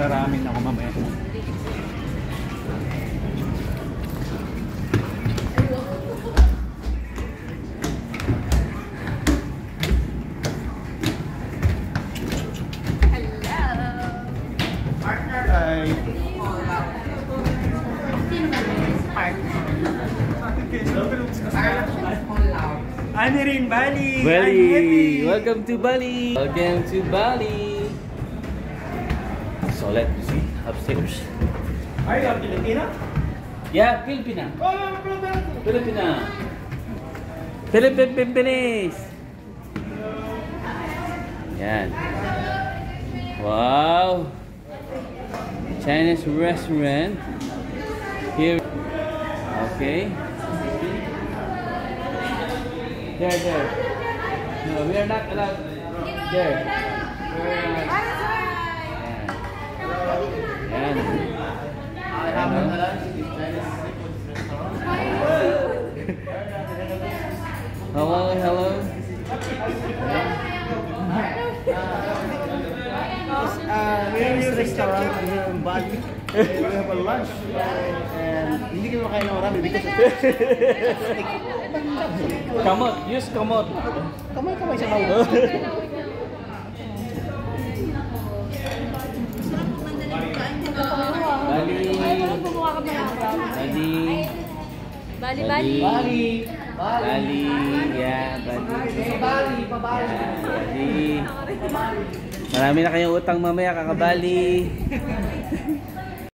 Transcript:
Magraramin ako mamaya. Hi. Ano rin, Bali? I'm Bali! happy. Welcome to Bali! Welcome to Bali! So let me see upstairs. Are you Filipina? Yeah, Filipina. Oh, brother. Filipina. Philippine Pimpinis. Yan. Wow. Chinese restaurant. Here. Okay. There, there. No, we are not allowed. There. Hello, hello. Uh, we have this restaurant here in Bali. we have a lunch. And hindi kami makain ng marami because of Kamot, use kamot. kamay-kamay sa bawah. Bali. Bali, Bali. Bali. Bali. Yeah, Bali. Bali, Bali. Marami na kayong utang mamaya, kakabali.